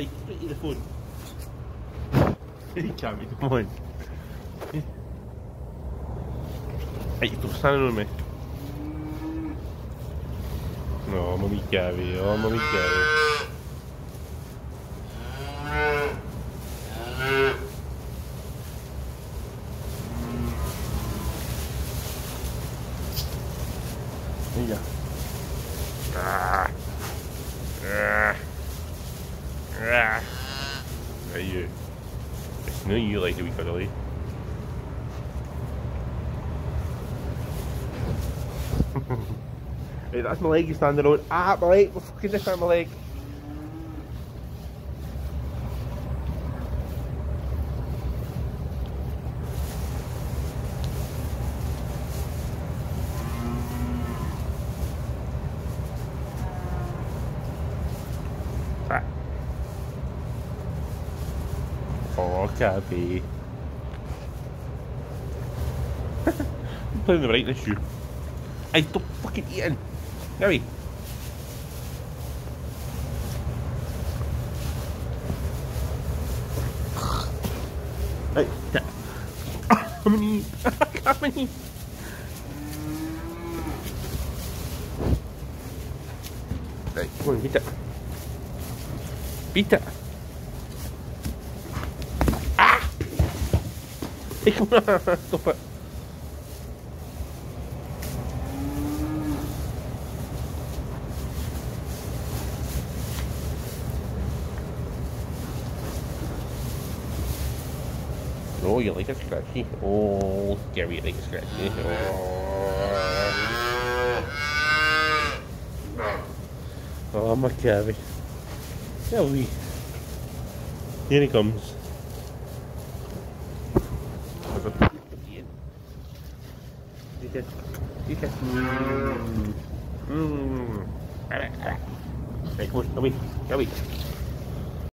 eat the phone. you can't be, come on. Right, stop standing on me. No, mummy Gabby, oh mummy Gabby. There you go. Ah. Ah. Ah. There you. It's no you like a wee cuddly. hey, that's my leg you standing on. Ah, my leg. What fucking this on my leg? Oh, Gabby. I'm playing the right this I stop fucking eating. Da- I'm gonna eat. I'm gonna eat. Right, come on, beat it. Beat it. Ah! Hey, come on, Oh, you like a scratchy? Oh, Gary, you like a scratchy? Oh, oh my Gary. Gary. Here he comes. It. Mm. Mm. Eat it. Mmm. Mmm. Right, come on, come here. Come here.